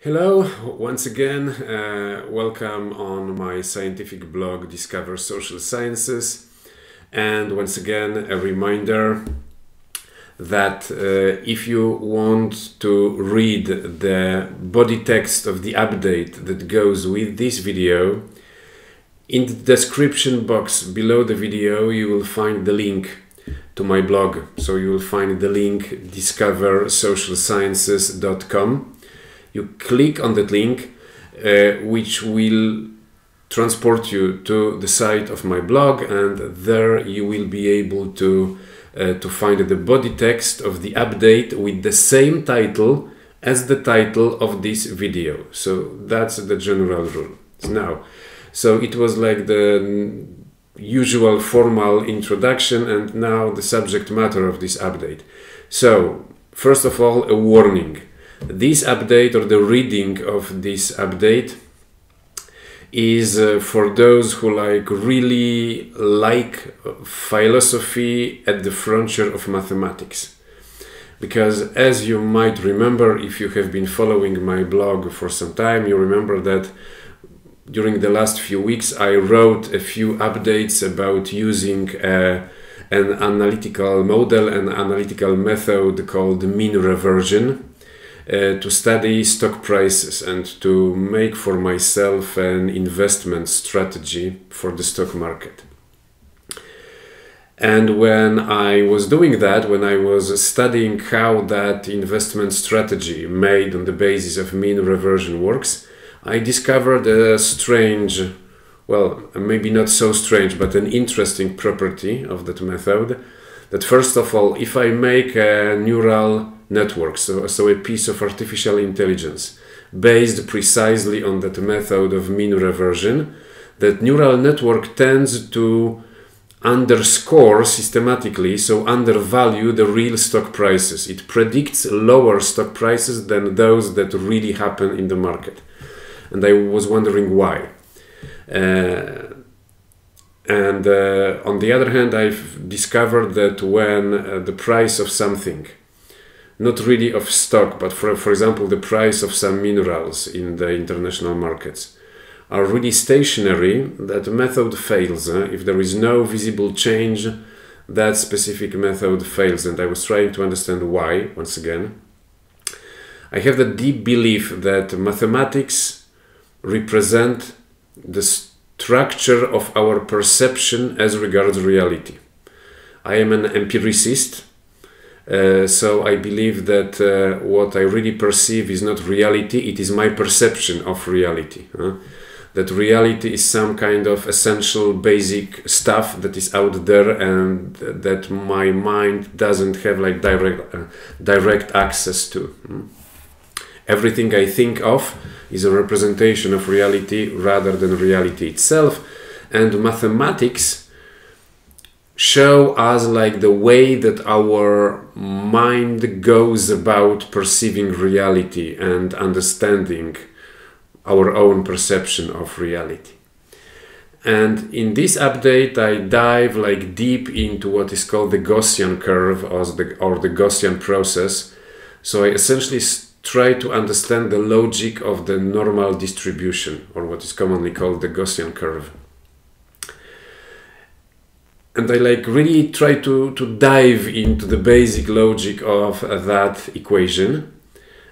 Hello, once again, uh, welcome on my scientific blog Discover Social Sciences. And once again, a reminder that uh, if you want to read the body text of the update that goes with this video, in the description box below the video, you will find the link to my blog. So you will find the link discoversocialsciences.com you click on that link, uh, which will transport you to the site of my blog, and there you will be able to uh, to find the body text of the update with the same title as the title of this video. So that's the general rule. Now, so it was like the usual formal introduction, and now the subject matter of this update. So, first of all, a warning this update or the reading of this update is uh, for those who like really like philosophy at the frontier of mathematics. Because as you might remember if you have been following my blog for some time you remember that during the last few weeks i wrote a few updates about using uh, an analytical model an analytical method called mean reversion uh, to study stock prices and to make for myself an investment strategy for the stock market. And when I was doing that, when I was studying how that investment strategy made on the basis of mean reversion works, I discovered a strange, well, maybe not so strange, but an interesting property of that method. That first of all, if I make a neural network, so, so a piece of artificial intelligence based precisely on that method of mean reversion, that neural network tends to underscore systematically, so undervalue the real stock prices. It predicts lower stock prices than those that really happen in the market. And I was wondering why. Uh, and uh, on the other hand, I've discovered that when uh, the price of something not really of stock, but for, for example, the price of some minerals in the international markets are really stationary, that method fails. If there is no visible change, that specific method fails. And I was trying to understand why, once again. I have the deep belief that mathematics represent the structure of our perception as regards reality. I am an empiricist, uh, so I believe that uh, what I really perceive is not reality, it is my perception of reality. Huh? That reality is some kind of essential basic stuff that is out there and that my mind doesn't have like direct, uh, direct access to. Hmm? Everything I think of is a representation of reality rather than reality itself. And mathematics show us like the way that our mind goes about perceiving reality and understanding our own perception of reality. And in this update, I dive like deep into what is called the Gaussian curve or the, or the Gaussian process. So I essentially try to understand the logic of the normal distribution or what is commonly called the Gaussian curve and I like really try to, to dive into the basic logic of uh, that equation.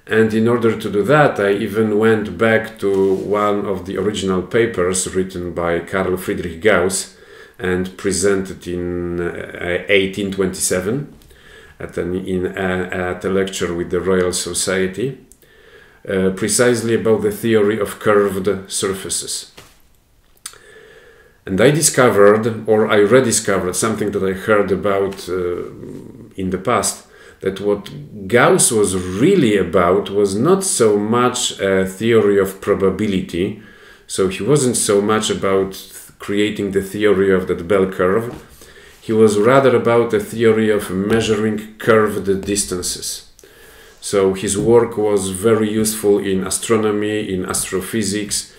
And in order to do that, I even went back to one of the original papers written by Carl Friedrich Gauss and presented in uh, 1827 at, an, in, uh, at a lecture with the Royal Society, uh, precisely about the theory of curved surfaces. And I discovered, or I rediscovered, something that I heard about uh, in the past that what Gauss was really about was not so much a theory of probability. So he wasn't so much about creating the theory of that bell curve. He was rather about a theory of measuring curved distances. So his work was very useful in astronomy, in astrophysics,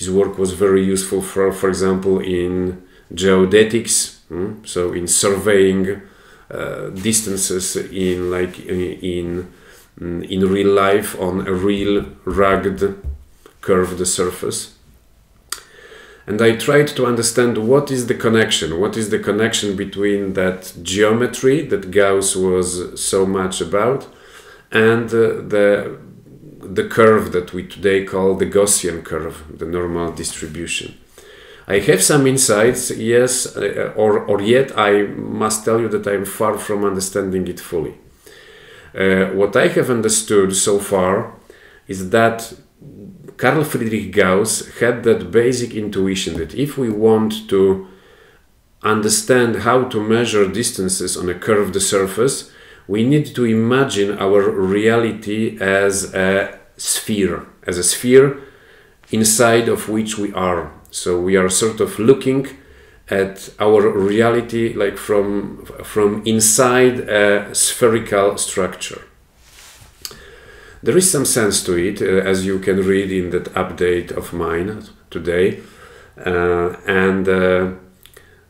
his work was very useful for, for example, in geodetics, mm? so in surveying uh, distances in like in mm, in real life on a real rugged curved surface. And I tried to understand what is the connection, what is the connection between that geometry that Gauss was so much about and uh, the the curve that we today call the Gaussian curve, the normal distribution. I have some insights, yes, uh, or, or yet I must tell you that I'm far from understanding it fully. Uh, what I have understood so far is that Carl Friedrich Gauss had that basic intuition that if we want to understand how to measure distances on a curved surface, we need to imagine our reality as a sphere, as a sphere inside of which we are. So we are sort of looking at our reality like from from inside a spherical structure. There is some sense to it, uh, as you can read in that update of mine today, uh, and. Uh,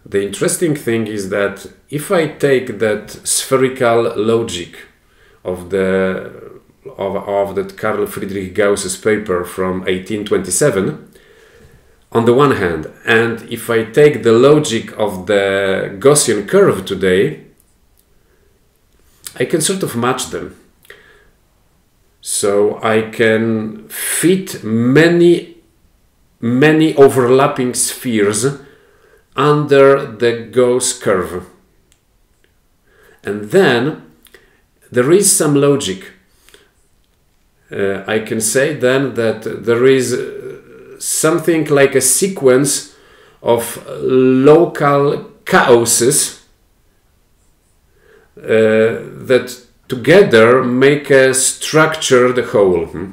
the interesting thing is that if I take that spherical logic of the of, of that Carl Friedrich Gauss's paper from 1827 on the one hand, and if I take the logic of the Gaussian curve today, I can sort of match them. So I can fit many, many overlapping spheres under the Gauss curve. And then there is some logic. Uh, I can say then that there is uh, something like a sequence of local chaoses uh, that together make a structure the whole. Hmm?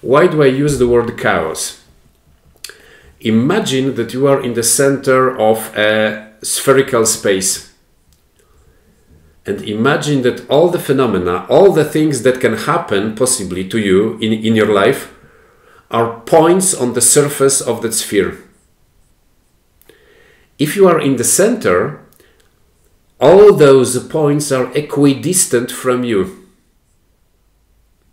Why do I use the word chaos? Imagine that you are in the center of a spherical space. And imagine that all the phenomena, all the things that can happen possibly to you in, in your life, are points on the surface of that sphere. If you are in the center, all those points are equidistant from you.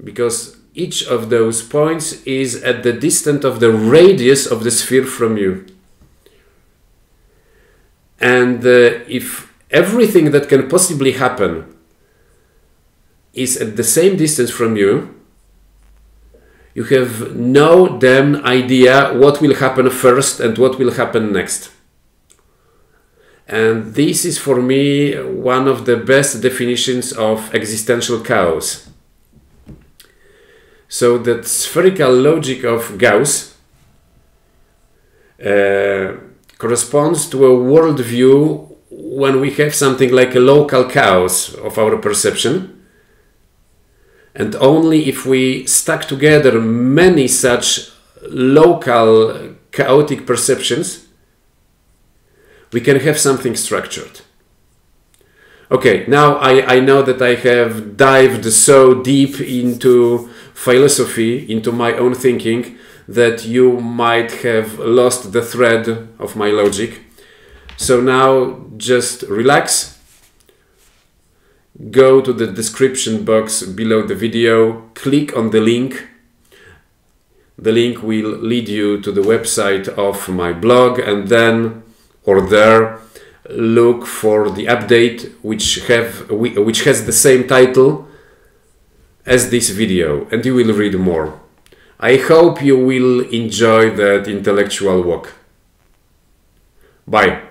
Because each of those points is at the distance of the radius of the sphere from you. And uh, if everything that can possibly happen is at the same distance from you, you have no damn idea what will happen first and what will happen next. And this is for me one of the best definitions of existential chaos so that spherical logic of Gauss uh, corresponds to a worldview when we have something like a local chaos of our perception. And only if we stack together many such local chaotic perceptions, we can have something structured. Okay, now I, I know that I have dived so deep into philosophy, into my own thinking, that you might have lost the thread of my logic. So now just relax, go to the description box below the video, click on the link. The link will lead you to the website of my blog and then or there look for the update which have which has the same title as this video and you will read more. I hope you will enjoy that intellectual walk. Bye.